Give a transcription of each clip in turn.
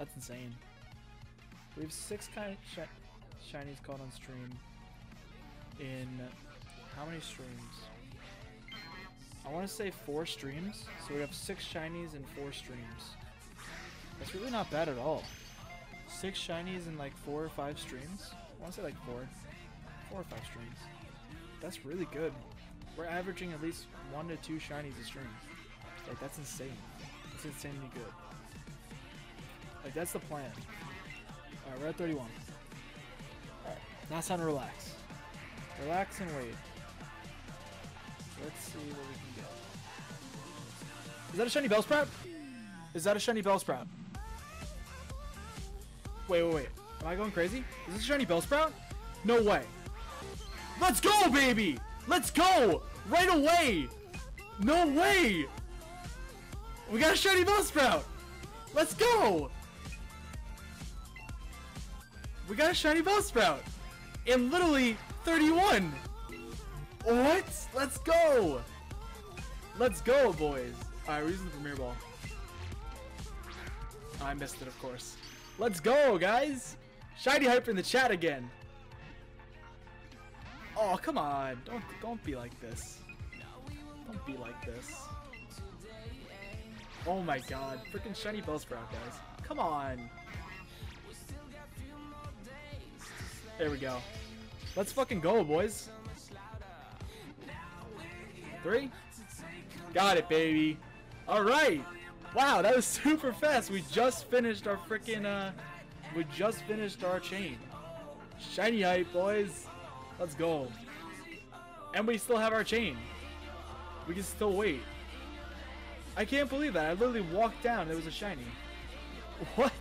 That's insane. We have six kind of shi shinies caught on stream. In how many streams? I want to say four streams. So we have six shinies in four streams. That's really not bad at all. Six shinies in like four or five streams. I want to say like four, four or five streams. That's really good. We're averaging at least one to two shinies a stream. Like that's insane. That's insanely good. Like that's the plan. Alright, we're at 31. Alright, now it's time to relax. Relax and wait. Let's see what we can get. Is that a shiny Bellsprout? Is that a shiny Bellsprout? Wait, wait, wait. Am I going crazy? Is this a shiny Bellsprout? No way. Let's go, baby! Let's go! Right away! No way! We got a shiny Bellsprout! Let's go! We got a shiny Bellsprout! In literally 31! What? Let's go! Let's go, boys! Alright, we're using the Premier Ball. Oh, I missed it, of course. Let's go, guys! Shiny hype in the chat again. Oh, come on. Don't don't be like this. Don't be like this. Oh my god. Freaking shiny Bellsprout, guys. Come on. There we go. Let's fucking go, boys. Three? Got it, baby. Alright. Wow, that was super fast. We just finished our freaking, uh, we just finished our chain. Shiny hype, boys. Let's go. And we still have our chain. We can still wait. I can't believe that. I literally walked down. There was a shiny. What?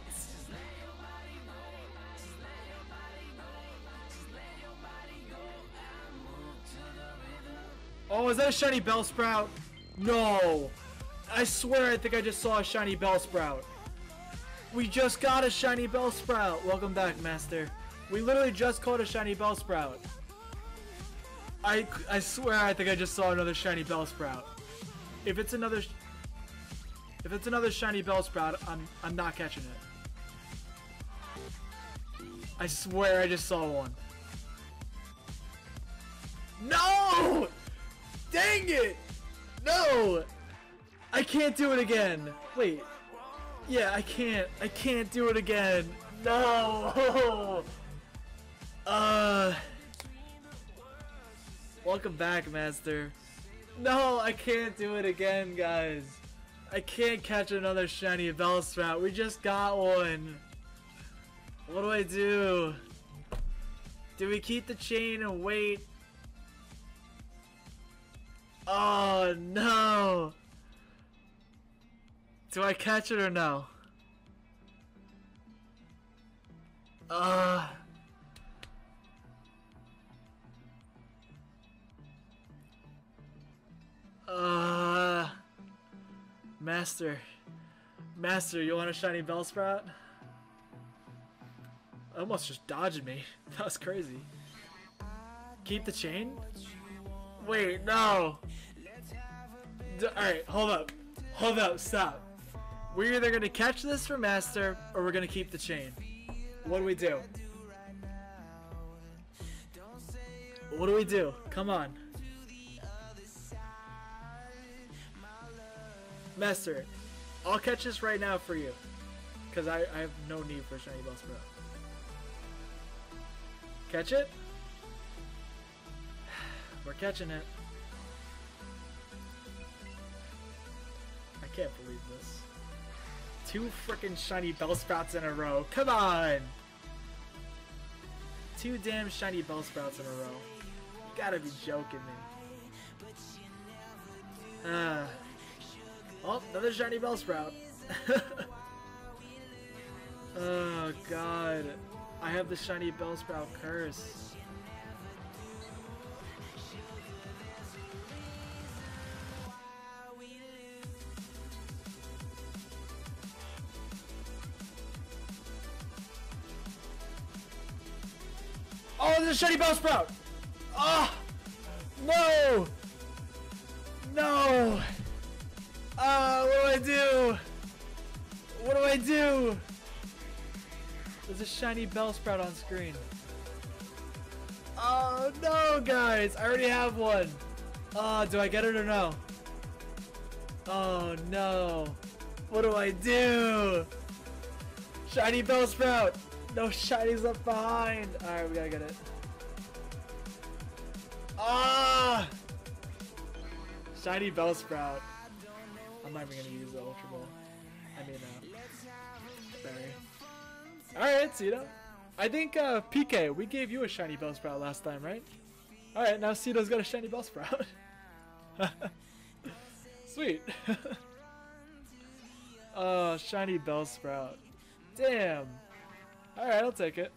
Is that a shiny Bellsprout? No. I swear I think I just saw a shiny Bellsprout. We just got a shiny Bellsprout. Welcome back, Master. We literally just caught a shiny Bellsprout. I, I swear I think I just saw another shiny Bellsprout. If it's another if it's another shiny Bellsprout, I'm I'm not catching it. I swear I just saw one. No! Dang it! No! I can't do it again. Wait. Yeah, I can't. I can't do it again. No! Uh... Welcome back, Master. No, I can't do it again, guys. I can't catch another shiny Bellsprout. We just got one. What do I do? Do we keep the chain and wait? Oh, no. Do I catch it or no? Uh... Uh, Master. Master, you want a shiny Bellsprout? Almost just dodged me. That was crazy. Keep the chain? Wait, no! Alright, hold up. Hold up, stop. We're either gonna catch this for Master, or we're gonna keep the chain. What do we do? What do we do? Come on. Master, I'll catch this right now for you. Because I, I have no need for shiny Bellsprout. Catch it? We're catching it. I can't believe this. Two freaking shiny Bellsprouts in a row. Come on! Two damn shiny Bellsprouts in a row. You gotta be joking me. Ah. Oh, another shiny Bellsprout. oh god. I have the shiny Bellsprout curse. Oh, there's a shiny Bellsprout! Oh! No! No! Uh, what do I do? What do I do? There's a shiny Bellsprout on screen. Oh no, guys! I already have one. Oh, do I get it or no? Oh no. What do I do? Shiny Bellsprout! No shinies left behind! Alright, we gotta get it. Ah! Shiny Bellsprout. I'm not even gonna use the Ultra Ball. I mean, uh, Berry. Alright, Cedo. I think, uh, PK, we gave you a shiny Bellsprout last time, right? Alright, now Cedo's got a shiny Bellsprout. Sweet. oh, shiny Bellsprout. Damn. Alright, I'll take it.